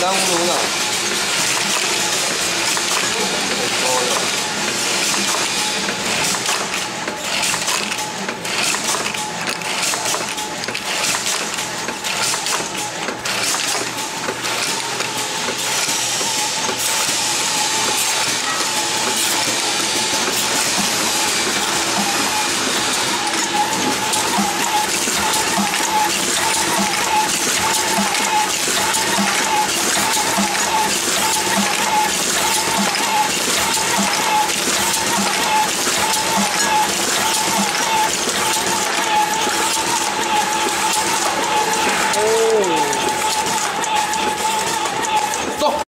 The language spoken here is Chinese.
Đâu!